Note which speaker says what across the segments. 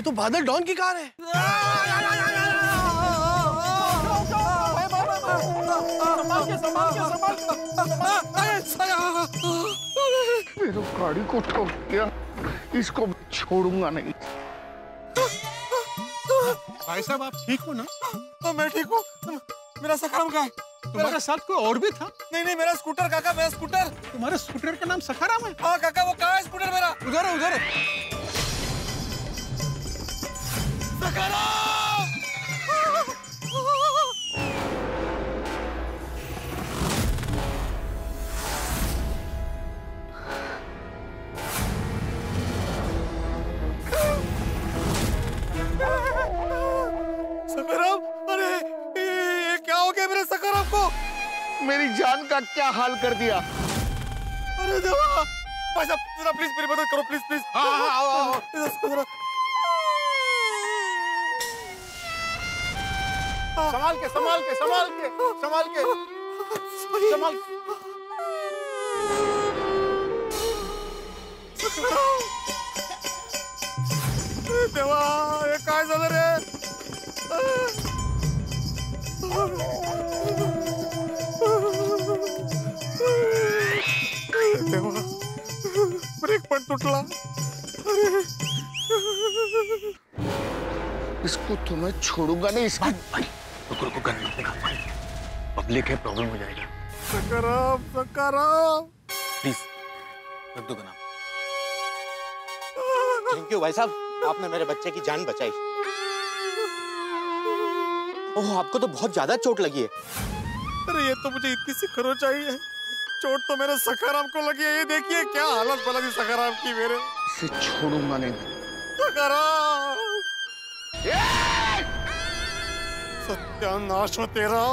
Speaker 1: ये तो बादल डॉन की कार है।
Speaker 2: मेरे गाड़ी को ठोक दिया। इसको छोड़ूँगा नहीं।
Speaker 1: भाई साहब आप ठीक हो ना?
Speaker 3: हाँ, मैं ठीक हूँ। मेरा सखाराम कहाँ है?
Speaker 1: तुम्हारे साथ कोई और भी था?
Speaker 3: नहीं नहीं मेरा स्कूटर काका मेरा स्कूटर।
Speaker 1: तुम्हारे स्कूटर का नाम सखाराम है?
Speaker 3: हाँ काका वो कहा है स्कूटर मेरा?
Speaker 1: उधर है उधर है।
Speaker 3: सखाराम अरे ये, ये क्या हो गया मेरे सखाराम को?
Speaker 2: मेरी जान का क्या हाल कर दिया?
Speaker 3: अरे देवा भाई साहब प्लीज़ मेरी मदद करो प्लीज़ प्लीज़ हाँ हाँ आओ आओ। इधर इसको जरा
Speaker 1: संभाल के संभाल के संभाल के संभाल के। संभाल।
Speaker 3: देवा हे काय झालं रे? देवा ब्रेक पण तुटला.
Speaker 2: इसको तो मैं छोड़ूँगा नहीं इसकी
Speaker 4: पब्लिक है प्रॉब्लम हो जाएगा।
Speaker 3: सकाराम सकाराम।
Speaker 4: प्लीज़ रख दो गन
Speaker 5: थैंक यू भाई साहब। आपने मेरे बच्चे की जान बचाई। ओह आपको तो बहुत ज़्यादा चोट लगी है।
Speaker 3: अरे ये तो मुझे इतनी सी खरो चाहिए। चोट तो मेरे सखाराम को लगी है। ये देखिए क्या हालत बना दी सखाराम की मेरे।
Speaker 2: इसे छोड़ूँगा नहीं
Speaker 3: सखाराम सत्यानाश हो तेरा।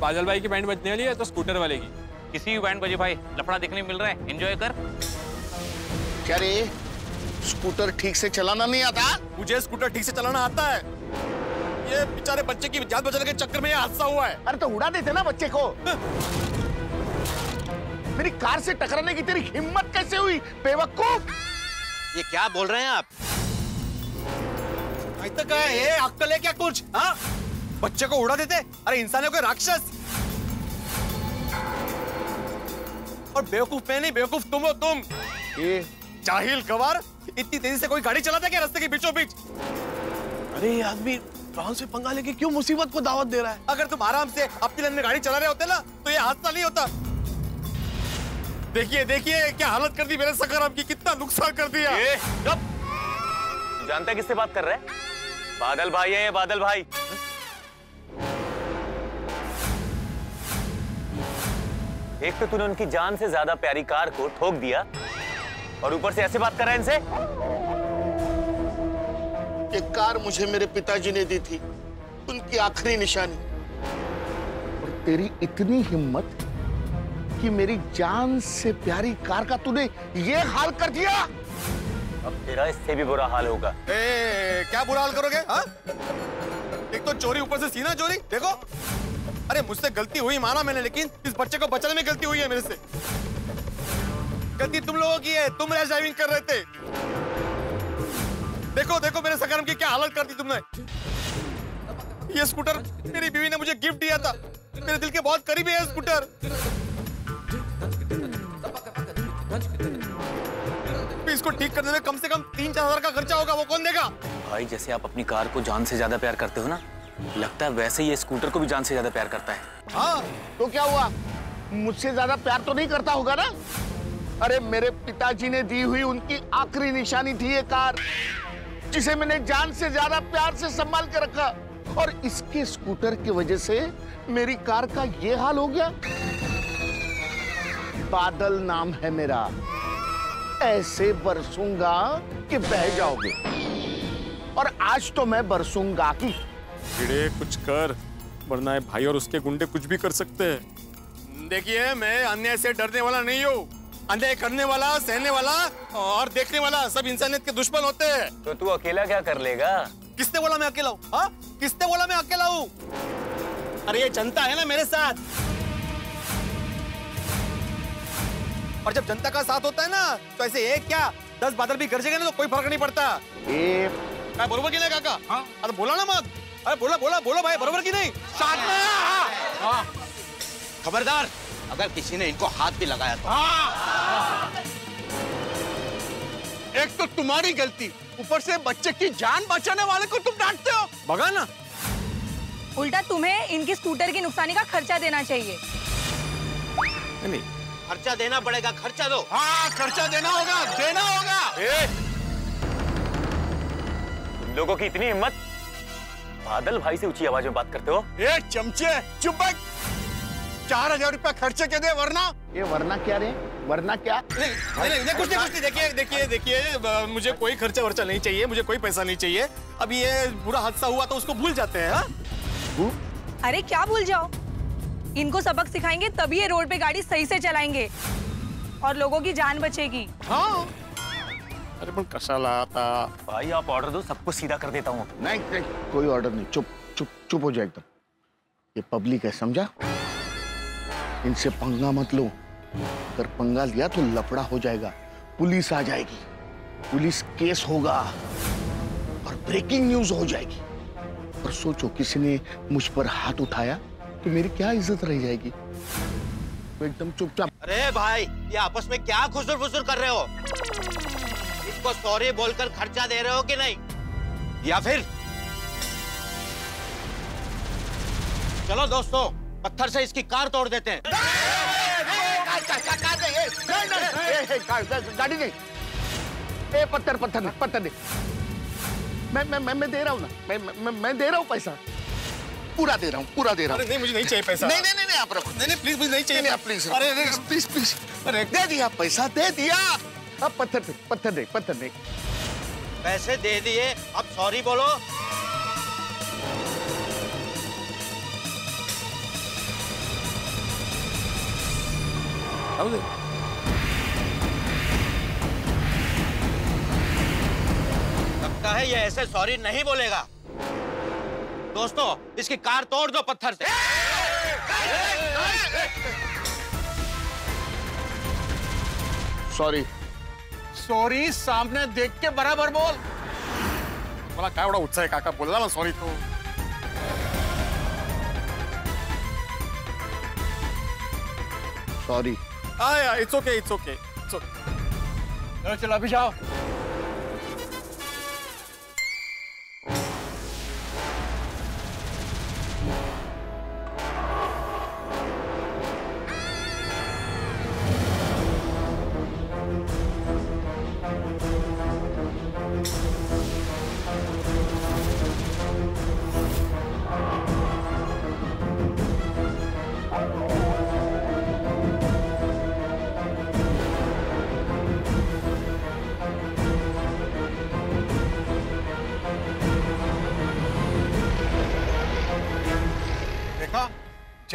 Speaker 6: बादल भाई की बैंड बजने वाली है तो स्कूटर वाले की।
Speaker 7: किसी भी बैंड बजे भाई लफड़ा देखने मिल रहा है एंजॉय कर।
Speaker 2: क्या रे? स्कूटर ठीक से चलाना नहीं आता?
Speaker 3: मुझे स्कूटर ठीक से चलाना आता है। ये बेचारे बच्चे की जान बचाने के चक्कर में ये हादसा हुआ है।
Speaker 2: अरे तो उड़ा देते ना बच्चे को। मेरी कार से टकराने की तेरी हिम्मत कैसे हुई? बेवकूफ़।
Speaker 5: ये क्या बोल रहे हैं आप?
Speaker 3: तक है ये अक्कल है क्या कुछ? हाँ? बच्चे को उड़ा देते? अरे इंसान कोई राक्षस! और बेवकूफ़ मैं नहीं बेवकूफ़ तुम हो तुम।
Speaker 2: ये?
Speaker 3: जाहिल गवार इतनी तेज़ी से कोई गाड़ी चलाता क्या रास्ते के बीचों बीच
Speaker 1: अरे ये आदमी डॉन से पंगा लेके क्यों मुसीबत को दावत दे रहा है?
Speaker 3: अगर तुम आराम से अपनी में गाड़ी चला रहे होते ना तो ये हादसा नहीं होता। देखिए देखिए क्या हालत कर दी मेरे सकाराम की कितना नुकसान कर दिया।
Speaker 7: जानता है किससे बात कर रहे है? बादल भाई है ये बादल भाई? एक तो तूने उनकी जान से ज़्यादा प्यारी कार को ठोक दिया और ऊपर से ऐसे बात कर रहा है इनसे?
Speaker 2: ये कार मुझे मेरे पिताजी ने दी थी। उनकी आखिरी निशानी। और तेरी इतनी हिम्मत कि मेरी जान से प्यारी कार का तूने ये हाल कर दिया?
Speaker 7: अब तेरा इससे भी बुरा हाल होगा।
Speaker 3: ए, क्या बुरा हाल करोगे हाँ? एक तो चोरी ऊपर से सीना चोरी देखो। अरे मुझसे गलती हुई माना मैंने, लेकिन इस बच्चे को बचाने में गलती हुई है मेरे से। गलती तुम लोगों की है, तुम रैश ड्राइविंग कर रहे थे। देखो देखो मेरे सकारम की क्या हालत कर दी तुमने। ये स्कूटर, मेरी बीवी ने मुझे गिफ्ट दिया था। मेरे दिल के बहुत करीब है स्कूटर। इसको ठीक करने में कम से कम तीन चार हज़ार का खर्चा होगा, वो कौन देगा?
Speaker 7: भाई, जैसे आप अपनी कार को जान से ज़्यादा प्यार करते हो ना लगता है वैसे ये स्कूटर को भी जान से ज़्यादा प्यार करता है।
Speaker 2: हाँ तो क्या हुआ? मुझसे ज़्यादा प्यार तो नहीं करता होगा ना? अरे, मेरे पिताजी ने दी हुई उनकी आखिरी निशानी थी ये कार, जिसे मैंने जान से ज़्यादा प्यार से संभाल के रखा। और इसके स्कूटर की वजह से मेरी कार का ये हाल हो गया। बादल नाम है मेरा। ऐसे बरसूँगा कि बह जाओगे। और आज तो मैं बरसूँगा ही।
Speaker 3: भिड़े कुछ कर वरना ये भाई और उसके गुंडे कुछ भी कर सकते हैं। देखिए मैं अन्याय से डरने वाला नहीं हूँ। अन्याय करने वाला सहने वाला और देखने वाला सब इंसानियत के दुश्मन होते हैं।
Speaker 7: तो तू अकेला क्या कर लेगा?
Speaker 3: किसने बोला मैं अकेला हूँ? हाँ? किसने बोला मैं अकेला हूँ? अरे ये जनता है ना मेरे साथ। और जब जनता का साथ होता है ना तो ऐसे एक क्या दस बादल भी गरजेगा ना तो कोई फ़र्क नहीं पड़ता। की नाही काका? हाँ। अरे बोला ना मग अरे बोला बोला बोला भाई बरोबर की नहीं? साथ में हाँ, हाँ।
Speaker 5: खबरदार अगर किसी ने इनको हाथ भी लगाया तो।
Speaker 2: एक तो तुम्हारी गलती ऊपर से बच्चे की जान बचाने वाले को तुम डांटते हो।
Speaker 3: बघा ना।
Speaker 8: उल्टा तुम्हें इनकी स्कूटर की नुकसानी का खर्चा देना चाहिए।
Speaker 3: नहीं,
Speaker 5: खर्चा देना पड़ेगा खर्चा दो।
Speaker 2: हाँ खर्चा देना होगा देना होगा।
Speaker 7: तुम लोगों की इतनी हिम्मत बादल भाई से ऊँची आवाज़ में बात करते हो?
Speaker 2: ए चमचे चुप चार हज़ार रुपया खर्चे के दे वरना। ये वरना क्या रे? वरना क्या?
Speaker 3: नहीं, नहीं, नहीं, कुछ नहीं कुछ नहीं। देखिए देखिए देखिए मुझे कोई खर्चा वर्चा नहीं चाहिए मुझे कोई पैसा नहीं चाहिए। अब ये बुरा हादसा हुआ तो उसको भूल जाते हैं? हाँ?
Speaker 8: अरे क्या भूल जाओ? इनको सबक सिखाएँगे तभी ये रोड पे गाड़ी सही से चलाएँगे। और लोगों की जान बचेगी।
Speaker 3: हाँ। अरे पण कशाला आता
Speaker 7: भाई आप ऑर्डर दो सबको सीधा कर देता हूँ।
Speaker 2: नहीं नहीं कोई ऑर्डर नहीं चुप चुप चुप हो जाए एकदम। ये पब्लिक है समझा? इनसे पंगा मत लो। अगर पंगा लिया तो लफड़ा हो जाएगा पुलिस आ जाएगी पुलिस केस होगा और ब्रेकिंग न्यूज़ हो जाएगी। और सोचो किसी ने मुझ पर हाथ उठाया तो मेरी क्या इज़्ज़त रह जाएगी? तो एकदम चुपचाप
Speaker 5: अरे भाई ये आपस में क्या खुसुर फुसुर कर रहे हो? इसको सॉरी बोलकर खर्चा दे रहे हो कि नहीं? या फिर? चलो दोस्तों पत्थर से इसकी कार तोड़ देते हैं।
Speaker 2: गाड़ी नहीं ए पत्थर पत्थर नहीं पत्थर नहीं। मैं मैं मैं मैं दे रहा हूँ ना। मैं मैं मैं दे रहा हूँ पैसा। पूरा दे रहा हूँ पूरा दे रहा
Speaker 3: अरे
Speaker 2: हूँ
Speaker 3: नहीं मुझे नहीं चाहिए पैसा।
Speaker 2: नहीं नहीं नहीं नहीं आप रखो।
Speaker 3: नहीं नहीं प्लीज़ मुझे नहीं चाहिए।
Speaker 2: नहीं नहीं प्लीज़ प्लीज़ प्लीज़
Speaker 3: अरे
Speaker 2: दे दिया पैसा दे दिया। अब पत्थर दे पत्थर दे पत्थर दे
Speaker 5: पैसे दे दिए अब सॉरी बोलो।
Speaker 3: दे
Speaker 5: लगता है ये ऐसे सॉरी नहीं बोलेगा। दोस्तों इसकी कार तोड़ दो पत्थर से।
Speaker 2: सॉरी
Speaker 1: सॉरी सामने देख के बराबर बोल।
Speaker 3: मला काय एवढा उत्साह आहे काका? बोलला ना सॉरी तो.
Speaker 2: Sorry.
Speaker 3: It's okay it's okay
Speaker 1: चलो चलो अभी जाओ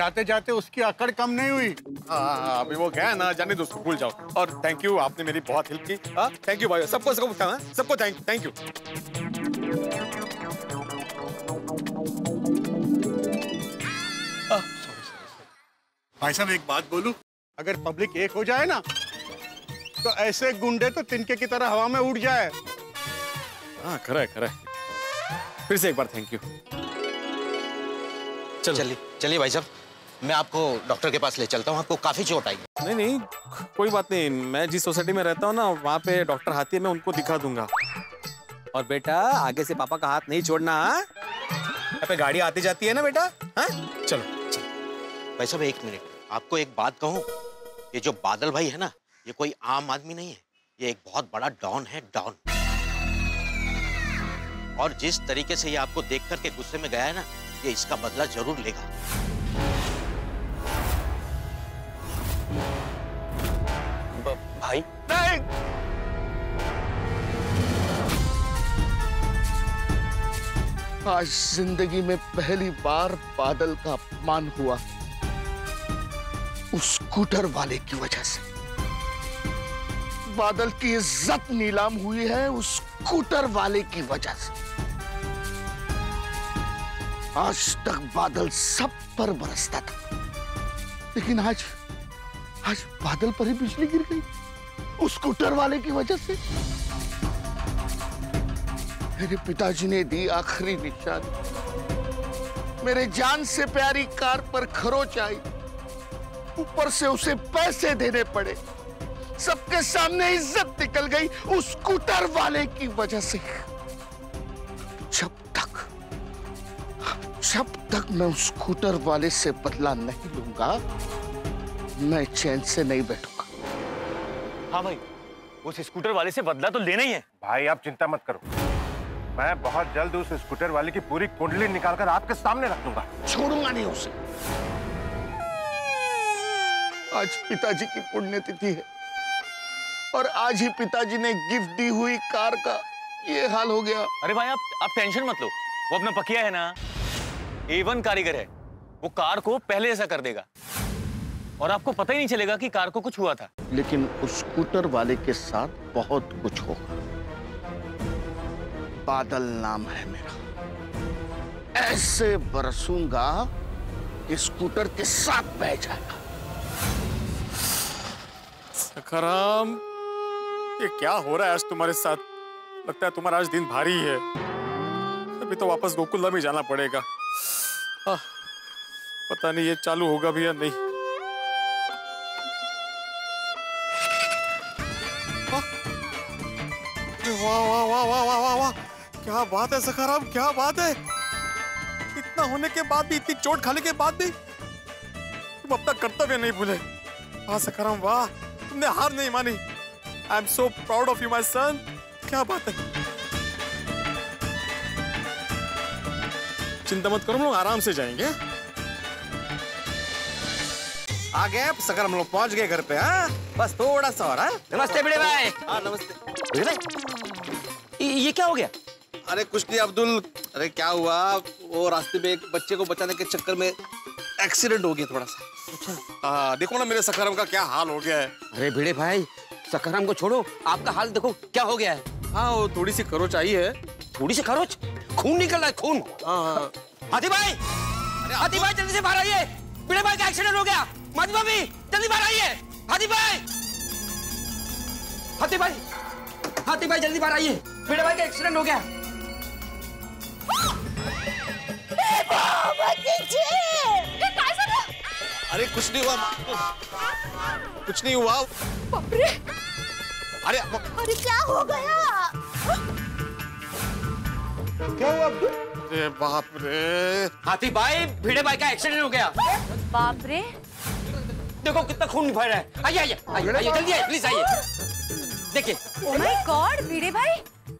Speaker 2: जाते जाते उसकी अकड़ कम नहीं हुई।
Speaker 3: हाँ अभी वो गया ना जाने दोस्तों भूल जाओ। और थैंक यू आपने मेरी बहुत हेल्प की। हाँ थैंक यू भाई। सबको सबको हाँ, सबको थैंक थैंक यू
Speaker 2: भाई साहब एक बात बोलूँ? अगर पब्लिक एक हो जाए ना तो ऐसे गुंडे तो तिनके की तरह हवा में उड़ जाए।
Speaker 3: हाँ खरा है खरा है फिर से एक बार थैंक यू चलो
Speaker 5: चलिए चलिए भाई साहब। मैं आपको डॉक्टर के पास ले चलता हूँ आपको काफ़ी चोट आई
Speaker 3: नहीं नहीं कोई बात नहीं। मैं जिस सोसाइटी में रहता हूँ ना वहाँ पे डॉक्टर हाथी है मैं उनको दिखा दूँगा। और बेटा आगे से पापा का हाथ नहीं छोड़ना हाँ? यहाँ पे गाड़ी आती जाती है ना बेटा? हाँ? चलो।
Speaker 5: भाई साहब एक मिनट। आपको एक बात कहूँ ये जो बादल भाई है ना ये कोई आम आदमी नहीं है। ये एक बहुत बड़ा डॉन है डॉन। और जिस तरीके से ये आपको देख करके गुस्से में गया है ना ये इसका बदला ज़रूर लेगा।
Speaker 7: भाई।
Speaker 2: नहीं। आज ज़िंदगी में पहली बार बादल का अपमान हुआ। उस स्कूटर वाले की वजह से। बादल की इज़्ज़त नीलाम हुई है उस स्कूटर वाले की वजह से। आज तक बादल सब पर बरसता था। लेकिन आज आज बादल पर ही बिजली गिर गई। उस स्कूटर वाले की वजह से। मेरे पिताजी ने दी आखिरी निशानी। मेरे जान से प्यारी कार पर खरोच आई। ऊपर से उसे पैसे देने पड़े। सबके सामने इज़्ज़त निकल गई उस स्कूटर वाले की वजह से। जब तक जब तक मैं उस स्कूटर वाले से बदला नहीं लूँगा, मैं चैन से नहीं बैठूँगा।
Speaker 7: हाँ भाई उस स्कूटर वाले से बदला तो लेना ही है।
Speaker 9: भाई आप चिंता मत करो। मैं बहुत जल्द उस स्कूटर वाले की पूरी कुंडली निकालकर आपके सामने रख दूँगा।
Speaker 2: छोड़ूँगा नहीं उसे। आज पिताजी की पुण्यतिथि है और आज ही पिताजी ने गिफ्ट दी हुई कार का ये हाल हो गया।
Speaker 7: अरे भाई आप आप टेंशन मत लो। वो अपना पकिया है ना। एवन कारीगर है। वो कार को पहले ऐसा कर देगा। और आपको पता ही नहीं चलेगा कि कार को कुछ हुआ था।
Speaker 2: लेकिन उस स्कूटर वाले के साथ बहुत कुछ होगा बादल नाम है मेरा। ऐसे बरसूँगा कि स्कूटर के साथ बह जाएगा।
Speaker 3: सखाराम ये क्या हो रहा है आज तुम्हारे साथ? लगता है तुम्हारा आज दिन भारी है। अभी तो वापस गोकुलधाम ही जाना पड़ेगा। आह, पता नहीं ये चालू होगा भी या नहीं। वाह वाह वाह वाह वाह वाह वाह। क्या बात है सखाराम क्या बात है? इतना होने के बाद भी इतनी चोट खाने के बाद भी? तुम अपना कर्तव्य नहीं भूले। हाँ सखाराम वाह तुमने हार नहीं मानी। I am so proud of you my son क्या बात है? चिंता मत करो हम लोग आराम से जाएँगे
Speaker 1: आ गए सकर हम लोग पहुँच गए घर पे हाँ? बस थोड़ा सा और हाँ?
Speaker 10: नमस्ते बड़े भाई।
Speaker 1: हाँ नमस्ते।
Speaker 10: बड़े भाई ये- क्या हो गया?
Speaker 1: अरे कुछ नहीं अब्दुल। अरे क्या हुआ? वो रास्ते में एक बच्चे को बचाने के चक्कर में एक्सीडेंट हो गया थोड़ा सा। हाँ देखो ना मेरे सखाराम का क्या हाल हो गया है।
Speaker 10: अरे भिड़े भाई सखाराम को छोड़ो। आपका हाल देखो क्या हो गया है?
Speaker 1: हाँ वो थोड़ी सी खरोच आई है।
Speaker 10: थोड़ी सी खरोच? खून निकल रहा है खून।
Speaker 1: हाँ हाँ।
Speaker 10: हाथी भाई हाथी भाई जल्दी से बाहर आइए। भिड़े भाई का एक्सीडेंट हो गया। माधी भाभी जल्दी बाहर आइए। हाथी भाई हाथी भाई हाथी भाई जल्दी बाहर आइए। भिड़े भाई का एक्सीडेंट हो गया।
Speaker 1: अरे कुछ नहीं हुआ कुछ नहीं हुआ। अरे
Speaker 11: अरे क्या हो गया?
Speaker 2: क्या हुआ
Speaker 3: अरे बाप रे।
Speaker 10: हाथी भाई भिड़े भाई का एक्सीडेंट हो गया।
Speaker 8: बाप रे।
Speaker 10: देखो कितना खून भर रहा है। आइए आइए आइए आइए जल्दी आइए प्लीज़ आइए। देखिए।
Speaker 8: ओ माय गॉड वीरे भाई।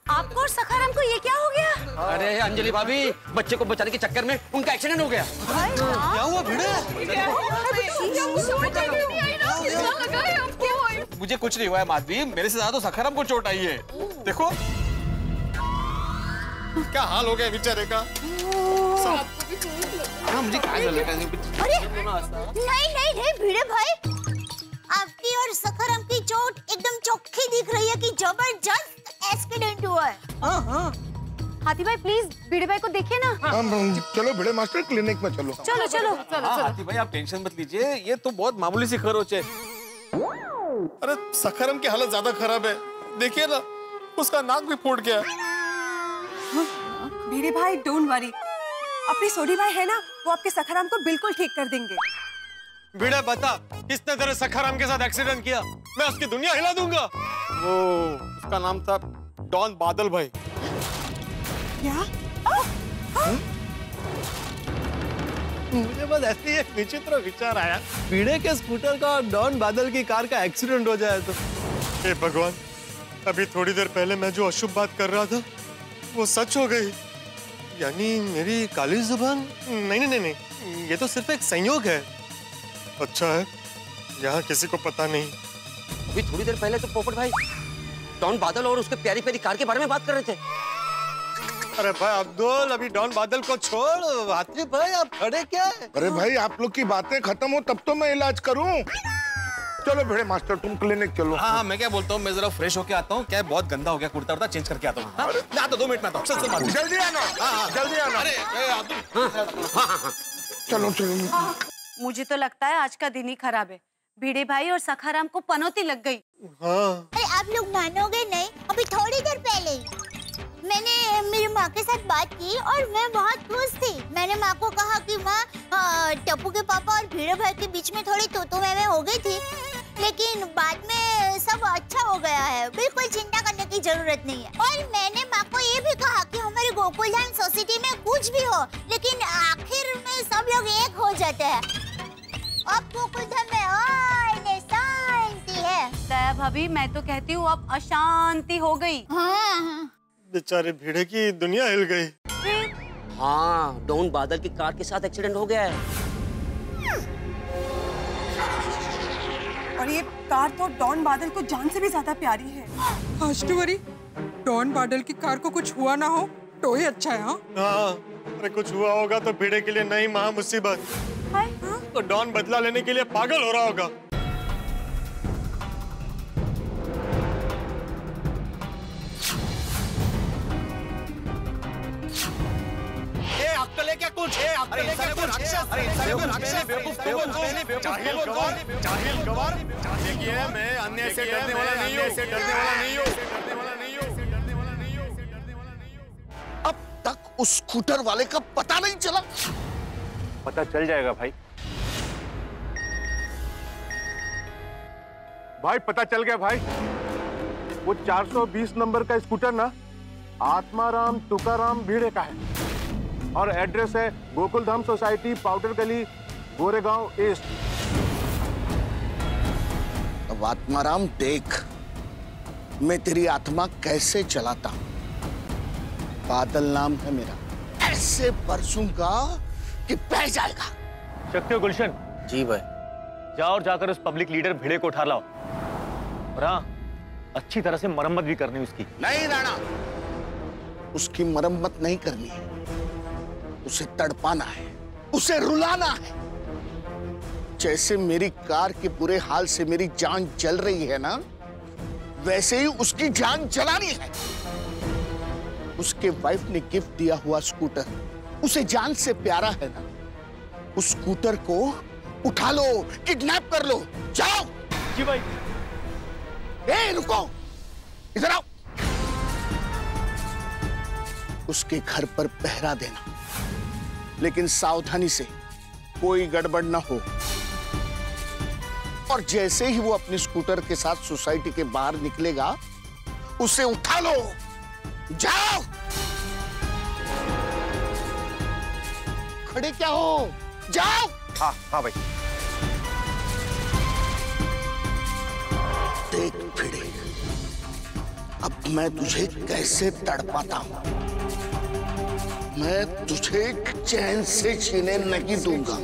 Speaker 8: आपको और सखाराम को ये क्या हो गया
Speaker 10: अरे अंजलि भाभी बच्चे को बचाने के चक्कर में उनका एक्सीडेंट हो गया
Speaker 1: क्या हुआ भिड़े मुझे कुछ नहीं हुआ है माधवी मेरे से ज़्यादा तो सखाराम को चोट आई है देखो
Speaker 3: क्या हाल हो गया बेचारे का
Speaker 1: हाँ मुझे है
Speaker 11: अरे नहीं नहीं नहीं भिड़े भाई आपकी और सखरम की चोट एकदम चौखी दिख रही है कि ज़बरदस्त एक्सीडेंट हुआ है।
Speaker 8: हाथी भाई प्लीज़ वीरे भाई को देखिए ना।
Speaker 2: हाँ, चलो भिड़े मास्टर क्लिनिक में चलो।
Speaker 8: चलो चलो।
Speaker 1: हाँ हाथी भाई आप टेंशन मत लीजिए ये तो बहुत मामूली सी खरोच है।
Speaker 3: अरे सखारम की हालत ज़्यादा खराब है। देखिए ना उसका नाक भी फूट गया।
Speaker 12: वीरे भाई डोंट वरी अपनी सोडी भाई है ना वो आपके सखाराम को बिल्कुल ठीक कर देंगे।
Speaker 3: भिड़ा बता किसने तेरे सखाराम के साथ एक्सीडेंट किया? मैं उसकी दुनिया हिला दूँगा। वो उसका नाम था डॉन बादल भाई।
Speaker 12: क्या?
Speaker 1: मुझे बस ऐसे ही एक विचित्र विचार आया। पीड़े के स्कूटर का और डॉन बादल की कार का एक्सीडेंट हो जाए तो।
Speaker 3: हे भगवान अभी थोड़ी देर पहले मैं जो अशुभ बात कर रहा था वो सच हो गई। यानी मेरी काली ज़ुबान? नहीं नहीं नहीं नहीं ये तो सिर्फ़ एक संयोग है। अच्छा है यहाँ किसी को पता नहीं।
Speaker 10: अभी थोड़ी देर पहले तो पोपट भाई डॉन बादल और उसके प्यारी प्यारी कार के बारे में बात कर रहे थे।
Speaker 3: अरे भाई अब्दुल अभी डॉन बादल को छोड़ हाथी भाई आप खड़े क्या है?
Speaker 2: अरे भाई आप लोग की बातें खत्म हो तब तो मैं इलाज करूँ। चलो भिड़े मास्टर तुम क्लिनिक चलो।
Speaker 1: हाँ हाँ मैं क्या बोलता हूँ मैं जरा फ्रेश होके आता हूँ। क्या बहुत गंदा हो गया कुर्ता उर्ता चेंज करके आता हूँ। हाँ? आता दो मिनट में आता हूँ।
Speaker 2: जल्दी आना
Speaker 1: हाँ, हाँ।
Speaker 2: जल्दी आना।
Speaker 1: अरे
Speaker 2: चलो चलो।
Speaker 8: मुझे तो लगता है आज का दिन ही खराब है।
Speaker 13: भिड़े भाई और सखाराम को पनौती लग गई।
Speaker 11: अरे आप लोग मानोगे नहीं अभी थोड़ी देर पहले ही मैंने मेरी माँ के साथ बात की और मैं बहुत खुश थी। मैंने माँ को कहा कि माँ हाँ, टप्पू के पापा और भीड़े भाई के बीच में थोड़ी तो मैं हो गई थी लेकिन बाद में सब अच्छा हो गया है। बिल्कुल चिंता करने की ज़रूरत नहीं है। और मैंने माँ को ये भी कहा कि हमारे गोकुलधाम सोसाइटी में कुछ भी हो लेकिन आखिर में सब लोग एक हो जाते हैं। अब गोकुलधाम में ओए शांति है।
Speaker 13: दया भाभी मैं तो कहती हूँ अब अशांति हो गई।
Speaker 11: हाँ
Speaker 3: बेचारे भिड़े की दुनिया हिल गई।
Speaker 10: हाँ डॉन बादल की कार के साथ एक्सीडेंट हो गया है।
Speaker 12: और ये कार तो डॉन बादल को जान से भी ज़्यादा प्यारी है।
Speaker 14: हर्ष टू वरी डॉन बादल की कार को कुछ हुआ ना हो तो ही अच्छा है हाँ?
Speaker 3: हाँ अरे कुछ हुआ होगा तो भिड़े के लिए नई महा मुसीबत तो डॉन बदला लेने के लिए पागल हो रहा होगा।
Speaker 1: ए अक्कल है क्या कुछ ए अक्कल है क्या कुछ अरे इंसान है राक्षस बेवकूफ़ बेवकूफ़
Speaker 3: जाहिल गवार जाहिल गवार देखिए मैं अन्य से डरने वाला नहीं हूँ से डरने वाला नहीं हूँ। डरने वाला नहीं हूँ। डरने वाला नहीं हूँ डरने वाला नहीं हूँ।
Speaker 2: अब तक उस स्कूटर वाले का पता नहीं चला।
Speaker 9: पता चल जाएगा भाई। भाई पता चल गया भाई। वो 420 नंबर का स्कूटर ना आत्माराम तुकाराम भीड़े का है। और एड्रेस है गोकुलधाम सोसाइटी पाउडर गली गोरेगांव ईस्ट।
Speaker 2: अब आत्माराम देख मैं तेरी आत्मा कैसे चलाता हूँ? बादल नाम है मेरा। ऐसे बरसूँगा कि बह जाएगा।
Speaker 7: शक्ति गुलशन।
Speaker 10: जी भाई।
Speaker 7: जाओ और जाकर उस पब्लिक लीडर भिड़े को उठा लाओ। और हाँ अच्छी तरह से मरम्मत भी करनी उसकी।
Speaker 2: नहीं राणा, उसकी मरम्मत नहीं करनी है। उसे तड़पाना है, उसे रुलाना है। जैसे मेरी कार के बुरे हाल से मेरी जान जल रही है ना, वैसे ही उसकी जान जलानी है। उसके वाइफ ने गिफ्ट दिया हुआ स्कूटर उसे जान से प्यारा है ना, उस स्कूटर को उठा लो किडनैप कर लो जाओ।
Speaker 7: जी भाई।
Speaker 2: ए रुको। इधर आओ। उसके घर पर पहरा देना। लेकिन सावधानी से कोई गड़बड़ ना हो। और जैसे ही वो अपने स्कूटर के साथ सोसाइटी के बाहर निकलेगा उसे उठा लो। जाओ। खड़े क्या हो? जाओ।
Speaker 9: हाँ हाँ भाई।
Speaker 2: देख भिड़े अब मैं तुझे कैसे तड़पाता हूँ? मैं तुझे चैन से छीने नहीं दूँगा।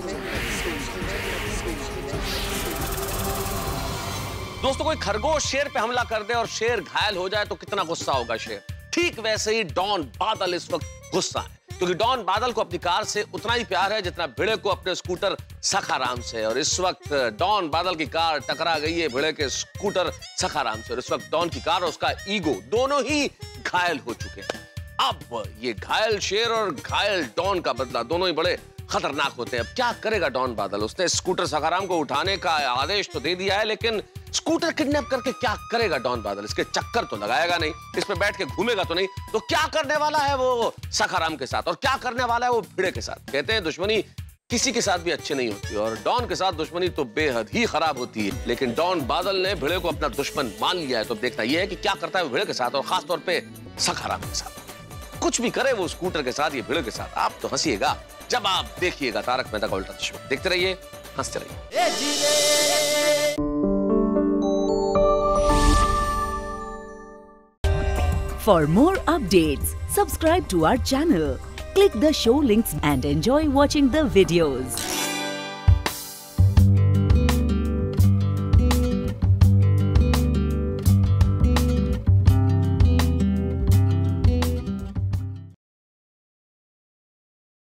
Speaker 15: दोस्तों कोई खरगोश शेर पे हमला कर दे और शेर घायल हो जाए तो कितना गुस्सा होगा शेर। ठीक वैसे ही डॉन बादल इस वक्त गुस्सा है। क्योंकि डॉन बादल को अपनी कार से उतना ही प्यार है जितना भिड़े को अपने स्कूटर सखाराम से। और इस वक्त डॉन बादल की कार टकरा गई है भिड़े के स्कूटर सखाराम से। और इस वक्त डॉन की कार और उसका ईगो दोनों ही घायल हो चुके हैं। अब ये घायल शेर और घायल डॉन का बदला दोनों ही बड़े खतरनाक होते हैं। अब क्या करेगा डॉन बादल? उसने स्कूटर सखाराम को उठाने का आदेश तो दे दिया है, लेकिन स्कूटर किडनैप करके क्या करेगा डॉन बादल? इसके चक्कर तो लगाएगा नहीं, इस पे बैठ के घूमेगा तो नहीं। तो क्या करने वाला है वो सखाराम के साथ? और क्या करने वाला है वो भिड़े के साथ? कहते हैं, दुश्मनी किसी के साथ भी अच्छी नहीं होती, और डॉन के साथ दुश्मनी तो बेहद ही खराब होती है। लेकिन डॉन बादल ने भिड़े को अपना दुश्मन मान लिया है। तो देखना यह है कि क्या करता है भिड़े के साथ, और खासतौर पर सखाराम के साथ। कुछ भी करे वो स्कूटर के साथ ये भिड़े के साथ आप तो हंसीएगा जब आप देखिएगा तारक मेहता का उल्टा चश्मा देखते रहिए हँसते रहिए
Speaker 16: For more updates, subscribe to our channel, click the show links and enjoy watching the videos.